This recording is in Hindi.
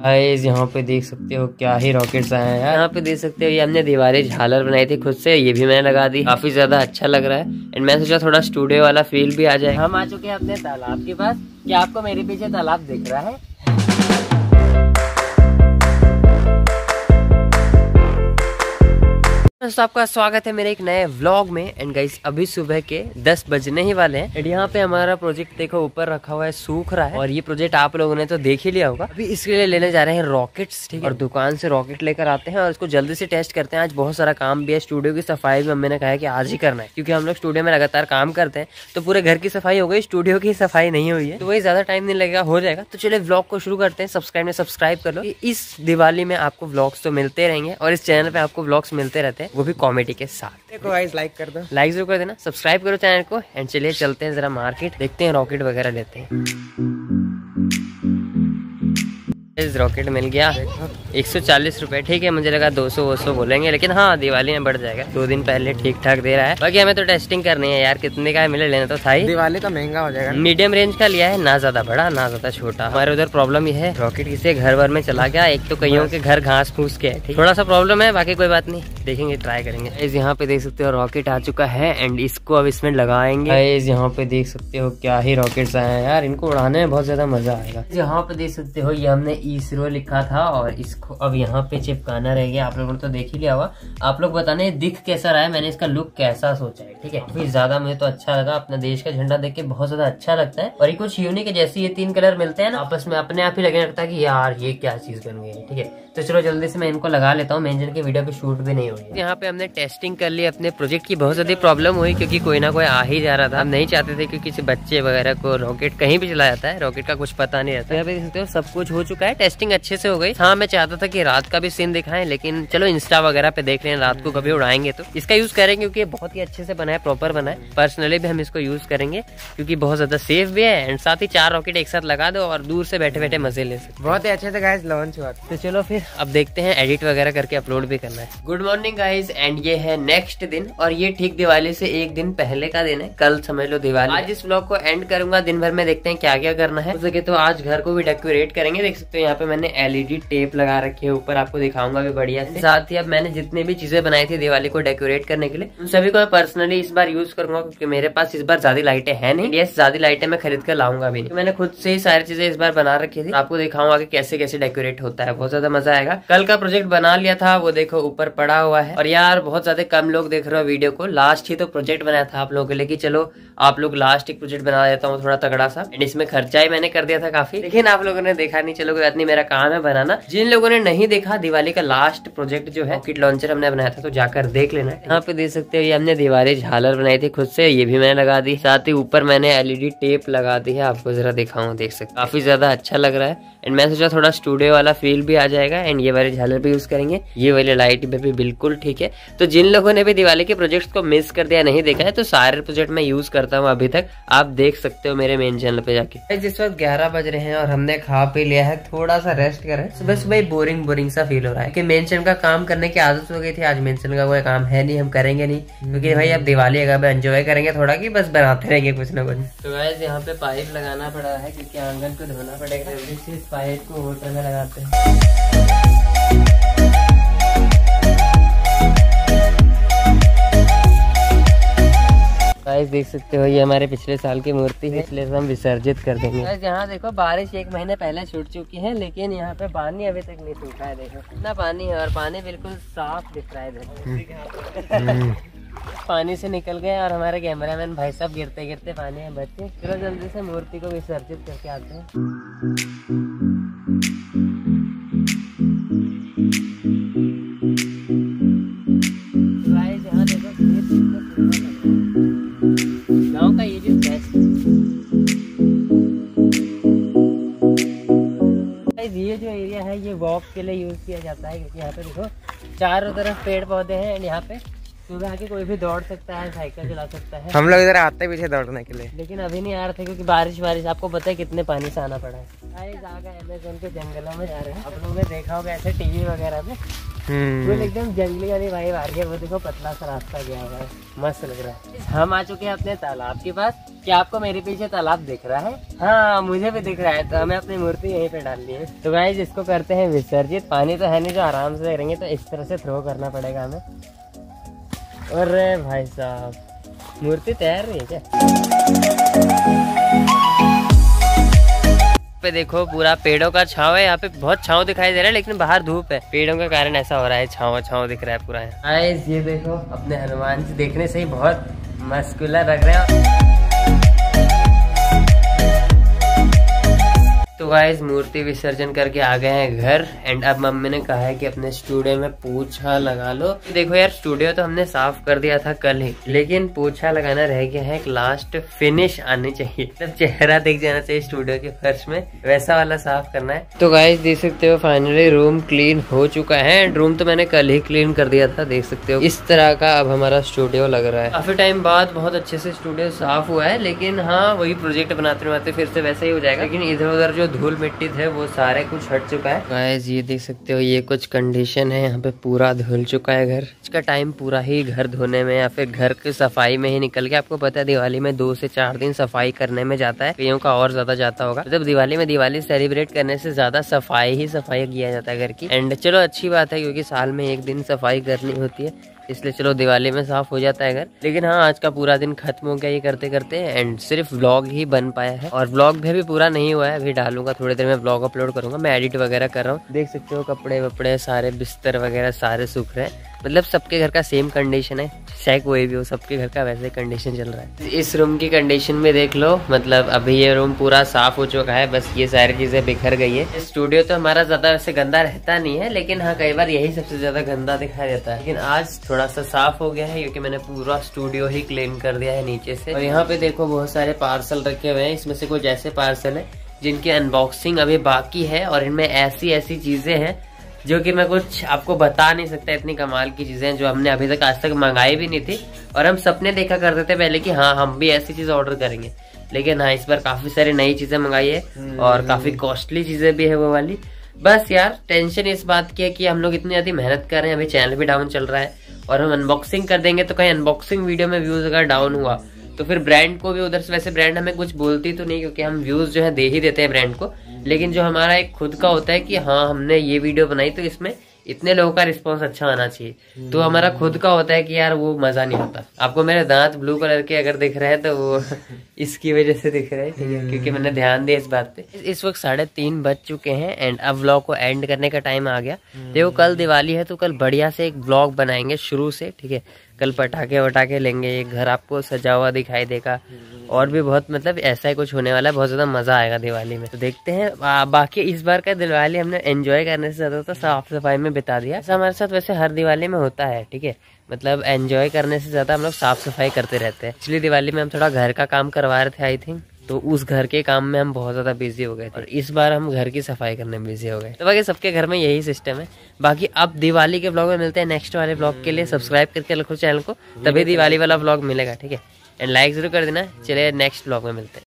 गाइस यहाँ पे देख सकते हो क्या ही रॉकेट्स आए हैं यहाँ पे देख सकते हो ये हमने दीवारें झालर बनाई थी खुद से, ये भी मैंने लगा दी। काफ़ी ज़्यादा अच्छा लग रहा है। एंड मैं सोचा थोड़ा स्टूडियो वाला फील भी आ जाए। हम आ चुके हैं अपने तालाब के पास। क्या आपको मेरे पीछे तालाब दिख रहा है? दोस्तों, आपका स्वागत है मेरे एक नए व्लॉग में। एंड गाइस अभी सुबह के 10 बजने ही वाले हैं। एंड यहाँ पे हमारा प्रोजेक्ट देखो, ऊपर रखा हुआ है, सूख रहा है। और ये प्रोजेक्ट आप लोगों ने तो देख ही लिया होगा। अभी इसके लिए लेने जा रहे हैं रॉकेट्स ठीक है? और दुकान से रॉकेट लेकर आते हैं और इसको जल्दी से टेस्ट करते हैं। आज बहुत सारा काम भी है। स्टूडियो की सफ़ाई भी मम्मी ने कहा है कि आज ही करना है। क्योंकि हम लोग स्टूडियो में लगातार काम करते हैं। तो पूरे घर की सफ़ाई हो गई स्टूडियो की सफ़ाई नहीं हुई है। तो वही ज़्यादा टाइम नहीं लगेगा, हो जाएगा। तो चलिए व्लॉग को शुरू करते हैं। सब्सक्राइब में सब्सक्राइब कर लो। इस दिवाली में आपको व्लॉग्स तो मिलते रहेंगे। और इस चैनल पे आपको व्लॉग्स मिलते रहते हैं। वो भी कॉमेडी के साथ। देखो गाइस लाइक कर दो। लाइक ज़रूर कर देना सब्सक्राइब करो चैनल को एंड चलिए चलते हैं जरा मार्केट देखते हैं रॉकेट वगैरह लेते हैं। रॉकेट मिल गया। एक सौ चालीस रूपए। ठीक है मुझे लगा दो सौ वो सौ बोलेंगे लेकिन हाँ दिवाली में बढ़ जाएगा। दो दिन पहले ठीक ठाक दे रहा है। बाकी हमें तो टेस्टिंग करनी है यार कितने का मिले लेना तो था ही दिवाली तो महँगा हो जाएगा मीडियम रेंज का लिया है ना ज़्यादा बड़ा ना ज़्यादा छोटा। हमारे उधर प्रॉब्लम ये है रॉकेट किसी घर भर में चला गया एक तो कईयों के घर घास फूस के है थोड़ा सा प्रॉब्लम है बाकी कोई बात नहीं देखेंगे ट्राई करेंगे। इस यहाँ पे देख सकते हो रॉकेट आ चुका है एंड इसको अब इसमें लगाएँगे। इस यहाँ पे देख सकते हो क्या ही रॉकेट्स आए हैं यार इनको उड़ाने में बहुत ज़्यादा मज़ा आएगा। यहाँ पे देख सकते हो ये हमने इसरो लिखा था और इसको अब यहाँ पे चिपकाना रह गया। आप लोगों ने तो देख ही लिया होगा। आप लोग बताने दिख कैसा रहा है, मैंने इसका लुक कैसा सोचा है, ठीक है? काफ़ी ज़्यादा मुझे तो अच्छा लगा, अपना देश का झंडा देख के बहुत ज़्यादा अच्छा लगता है। और ये कुछ यूनिक है, जैसे ये तीन कलर मिलते हैं ना, आपस में अपने आप ही लगने लगता है कि यार, ये क्या चीज़ बन गई है, ठीक है? तो चलो जल्दी से मैं इनको लगा लेता हूँ मेंजन की वीडियो पे शूट भी नहीं हुई यहाँ पे हमने टेस्टिंग कर ली, अपने प्रोजेक्ट की बहुत ज़्यादा प्रॉब्लम हुई, क्योंकि कोई ना कोई आ ही जा रहा था। हम नहीं चाहते थे कि किसी बच्चे वगैरह को रॉकेट कहीं भी चला जाता है रॉकेट का कुछ पता नहीं रहता। सकते हो, सब कुछ हो चुका है टेस्टिंग अच्छे से हो गई। हाँ मैं चाहता था कि रात का भी सीन दिखाएँ लेकिन चलो इंस्टा वगैरह पे देख रहे हैं रात को कभी उड़ाएँगे तो। इसका यूज़ करेंगे क्योंकि बहुत ही अच्छे से बना है प्रॉपर बना है पर्सनली भी हम इसको यूज़ करेंगे क्योंकि बहुत ज़्यादा सेफ़ भी है एंड साथ ही चार रॉकेट एक साथ लगा दो और दूर से बैठे बैठे मज़े ले सकते बहुत ही अच्छे से गाइस लॉन्च हुआ। तो चलो फिर अब देखते हैं एडिट वगैरह करके अपलोड भी करना है। गुड मॉर्निंग गाइज़ एंड ये है नेक्स्ट दिन और ये ठीक दिवाली से एक दिन पहले का दिन है। कल समझ लो दिवाली। आज इस ब्लॉग को एंड करूँगा दिन भर में देखते हैं क्या क्या करना है। सके तो आज घर को भी डेकोरेट करेंगे देख सकते हो यहाँ पे मैंने एलईडी टेप लगा रखी है ऊपर, आपको दिखाऊँगा भी बढ़िया से। साथ ही अब मैंने जितने भी चीज़ें बनाई थी दिवाली को डेकोरेट करने के लिए, उन सभी को मैं पर्सनली इस बार यूज़ करूँगा, क्योंकि मेरे पास इस बार ज़्यादा लाइटें है नहीं। ये ज़्यादा लाइटें मैं खरीद कर लाऊँगा भी नहीं। मैंने खुद से ही सारी चीज़ें इस बार बना रखी थी। आपको दिखाऊँगा कि कैसे कैसे डेकोरेट होता है, बहुत ज़्यादा मज़ा आएगा। कल का प्रोजेक्ट बना लिया था, वो देखो ऊपर पड़ा हुआ है। और यार, बहुत ज़्यादा कम लोग देख रहे हो वीडियो को। लास्ट ही तो प्रोजेक्ट बनाया था आप लोगों के लिए चलो, आप लोग लास्ट एक प्रोजेक्ट बना देता हूँ थोड़ा तगड़ा सा। एंड इसमें खर्चा ही मैंने कर दिया था काफ़ी। लेकिन आप लोगों ने देखा नहीं, चलो कोई मेरा काम है बनाना। जिन लोगों ने नहीं देखा दिवाली का लास्ट प्रोजेक्ट जो है किट लॉन्चर हमने बनाया था तो जाकर देख लेना। यहाँ पे देख सकते हो ये हमने दिवाली झालर बनाई थी खुद से ये भी मैंने लगा दी। साथ ही ऊपर मैंने एलईडी टेप लगा दी है आपको जरा दिखाऊँ देख सकते काफ़ी ज़्यादा अच्छा लग रहा है। एंड मैं सोचा थोड़ा स्टूडियो वाला फील भी आ जाएगा एंड ये वाले झालर भी यूज़ करेंगे। ये वाले लाइट भी, भी बिल्कुल ठीक है। तो जिन लोगों ने भी दिवाली के प्रोजेक्ट को मिस कर दिया नहीं देखा है तो सारे प्रोजेक्ट मैं यूज़ करता हूँ अभी तक। आप देख सकते हो मेरे मेन चैनल पे जाके। जिस वक्त ग्यारह बज रहे हैं और हमने खा पी लिया है। थोड़ा सा रेस्ट करें। सुबह सुबह बोरिंग बोरिंग सा फील हो रहा है कि मेंशन का काम करने की आदत हो गई थी। आज मेंशन का कोई काम है नहीं हम करेंगे नहीं। क्योंकि भाई अब दिवाली अगर एंजॉय करेंगे थोड़ा की बस बनाते रहेंगे कुछ ना कुछ। तो वैसे यहाँ पे पाइप लगाना पड़ा है क्योंकि आँगन को धोना पड़ेगा। इस पाइप को होटल में लगाते हैं। गाइस देख सकते हो ये हमारे पिछले साल की मूर्ति है इसलिए हम विसर्जित कर देंगे। गाइस यहाँ देखो बारिश एक महीने पहले छूट चुकी है लेकिन यहाँ पे पानी अभी तक नहीं सूखा है देखो। इतना पानी है और पानी बिल्कुल साफ़ दिख रहा है देखो। पानी से निकल गए और हमारे कैमरामैन भाई साहब गिरते गिरते पानी में बचे चलो जल्दी से मूर्ति को विसर्जित करके आते हैं। ये जो एरिया है ये वॉक के लिए यूज़ किया जाता है क्योंकि यहाँ पे देखो चारों तरफ़ पेड़ पौधे हैं एंड यहाँ पे सुबह आके कोई भी दौड़ सकता है साइकिल चला सकता है। हम लोग इधर आते पीछे दौड़ने के लिए। लेकिन अभी नहीं आ रहे थे क्योंकि बारिश बारिश आपको पता है कितने पानी से आना पड़ा है। अमेजोन के जंगलों में जा रहे हैं। आप लोगों ने देखा होगा ऐसे टीवी वगैरह में। हम्म। बिल्कुल एकदम जंगली वाली भाई आ रही है। वो देखो पतला सा रास्ता गया हुआ है। मस्त लग रहा है। हम आ चुके हैं अपने तालाब के पास। क्या आपको मेरे पीछे तालाब दिख रहा है? हाँ मुझे भी दिख रहा है तो हमें अपनी मूर्ति यहीं पे डाल ली है। तो गाइज़ इसको करते हैं विसर्जित। पानी तो है नहीं जो आराम से करेंगे तो इस तरह से थ्रो करना पड़ेगा हमें। अरे भाई साहब, मूर्ति तैयार नहीं है क्या? पे देखो, पूरा पेड़ों का छाव है। यहाँ पे बहुत छाव दिखाई दे रहा है, लेकिन बाहर धूप है। पेड़ों के कारण ऐसा हो रहा है, छाव छाव दिख रहा है पूरा ये देखो, अपने हनुमान जी देखने से ही बहुत मस्कुलर लग रहे हैं। तो गाइस मूर्ति विसर्जन करके आ गए हैं घर एंड अब मम्मी ने कहा है कि अपने स्टूडियो में पूछा लगा लो। देखो यार स्टूडियो तो हमने साफ़ कर दिया था कल ही, लेकिन पूछा लगाना रह गया है, एक लास्ट फिनिश आनी चाहिए। मतलब चेहरा दिख जाना चाहिए स्टूडियो के फर्श में, वैसा वाला साफ़ करना है। तो गाइस देख सकते हो फाइनली रूम क्लीन हो चुका है एंड रूम तो मैंने कल ही क्लीन कर दिया था, देख सकते हो। इस तरह का अब हमारा स्टूडियो लग रहा है। काफ़ी टाइम बाद बहुत अच्छे से स्टूडियो साफ़ हुआ है, लेकिन हाँ वही प्रोजेक्ट बनाते बनाते फिर से वैसे ही हो जाएगा। लेकिन इधर उधर जो धूल मिट्टी थे, वो सारे कुछ हट चुका है। गाइस ये देख सकते हो, ये कुछ कंडीशन है, यहाँ पे पूरा धुल चुका है घर। इसका टाइम पूरा ही घर धोने में या फिर घर की सफ़ाई में ही निकल गया। आपको पता है, दिवाली में दो से चार दिन सफ़ाई करने में जाता है, कईयों का और ज़्यादा जाता होगा। मतलब दिवाली में दिवाली सेलिब्रेट करने से ज़्यादा सफ़ाई ही सफ़ाई किया जाता है घर की। एंड चलो, अच्छी बात है, क्योंकि साल में एक दिन सफ़ाई करनी होती है। इसलिए चलो दिवाली में साफ़ हो जाता है घर। लेकिन हाँ आज का पूरा दिन खत्म हो गया ये करते करते एंड सिर्फ़ ब्लॉग ही बन पाया है। और ब्लॉग भी अभी पूरा नहीं हुआ है, अभी डालूँगा, थोड़ी देर में ब्लॉग अपलोड करूँगा। मैं एडिट वगैरह कर रहा हूँ। देख सकते हो कपड़े वपड़े सारे बिस्तर वगैरह सारे सूख रहे हैं। मतलब सबके घर का सेम कंडीशन है। चाहे कोई भी हो, सबके घर का वैसे कंडीशन चल रहा है। इस रूम की कंडीशन में देख लो मतलब अभी ये रूम पूरा साफ़ हो चुका है, बस ये सारी चीज़ें बिखर गई है। स्टूडियो तो हमारा ज़्यादा वैसे गंदा रहता नहीं है, लेकिन हाँ कई बार यही सबसे ज़्यादा गंदा दिखाई देता है। लेकिन आज थोड़ा सा साफ़ हो गया है, क्योंकि मैंने पूरा स्टूडियो ही क्लीन कर दिया है नीचे से। और यहाँ पे देखो, बहुत सारे पार्सल रखे हुए हैं, इसमें से कुछ ऐसे पार्सल है, जिनकी अनबॉक्सिंग अभी बाकी है, और इनमें ऐसी ऐसी चीज़ें हैं जो कि मैं कुछ आपको बता नहीं सकता इतनी कमाल की चीज़ें जो हमने अभी तक आज तक मंगाई भी नहीं थी। और हम सपने देखा करते थे पहले कि हाँ हम भी ऐसी चीज़ ऑर्डर करेंगे। लेकिन हाँ इस बार काफ़ी सारी नई चीज़ें मंगाई है हम्म। और काफ़ी कॉस्टली चीज़ें भी है वो वाली। बस यार टेंशन इस बात की है कि हम लोग इतनी ज़्यादा मेहनत कर रहे हैं अभी चैनल भी डाउन चल रहा है और हम अनबॉक्सिंग कर देंगे तो कहीं अनबॉक्सिंग वीडियो में व्यूज़ अगर डाउन हुआ तो फिर ब्रांड को भी उधर से वैसे ब्रांड हमें कुछ बोलती तो नहीं क्योंकि हम व्यूज़ जो है दे ही देते हैं ब्रांड को। लेकिन जो हमारा एक खुद का होता है कि हाँ हमने ये वीडियो बनाई तो इसमें इतने लोगों का रिस्पॉन्स अच्छा आना चाहिए। तो हमारा खुद का होता है कि यार वो मज़ा नहीं होता। आपको मेरे दांत ब्लू कलर के अगर दिख रहे हैं तो वो इसकी वजह से दिख रहे हैं क्योंकि मैंने ध्यान दिया इस बात पे। इस वक्त साढ़े तीन बज चुके हैं एंड अब व्लॉग को एंड करने का टाइम आ गया। देखो कल दिवाली है तो कल बढ़िया से एक ब्लॉग बनाएँगे शुरू से ठीक है? कल पटाखे वटाखे लेंगे घर आपको सजा हुआ दिखाई देगा। और भी बहुत मतलब ऐसा ही कुछ होने वाला है, बहुत ज़्यादा मज़ा आएगा दिवाली में। तो देखते हैं बाकी इस बार का दिवाली हमने एंजॉय करने से ज़्यादा तो साफ़ सफ़ाई में बिता दिया। ऐसा हमारे साथ वैसे हर दिवाली में होता है, ठीक है? मतलब एंजॉय करने से ज़्यादा हम लोग साफ़ सफ़ाई करते रहते हैं। पिछली दिवाली में हम थोड़ा घर का काम करवा रहे थे आई थिंक तो उस घर के काम में हम बहुत ज़्यादा बिज़ी हो गए थे। और इस बार हम घर की सफ़ाई करने में बिज़ी हो गए। तो बाकी सबके घर में यही सिस्टम है। बाकी अब दिवाली के ब्लॉग में मिलते हैं। नेक्स्ट वाले ब्लॉग के लिए सब्सक्राइब करके रखो चैनल को। तभी दिवाली वाला ब्लॉग मिलेगा, ठीक है? लाइक ज़रूर कर देना। चलिए नेक्स्ट ब्लॉग में मिलते हैं।